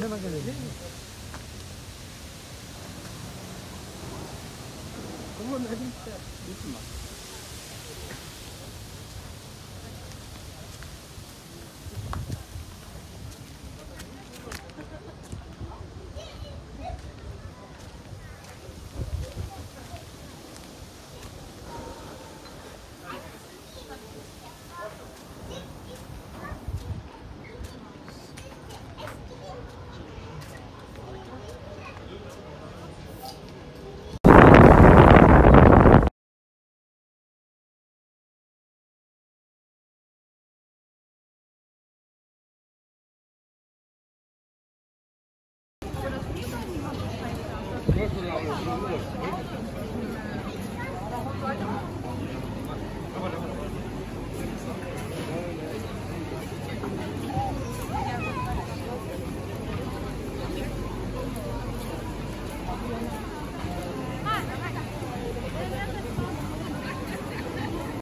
なかいつます Thank you.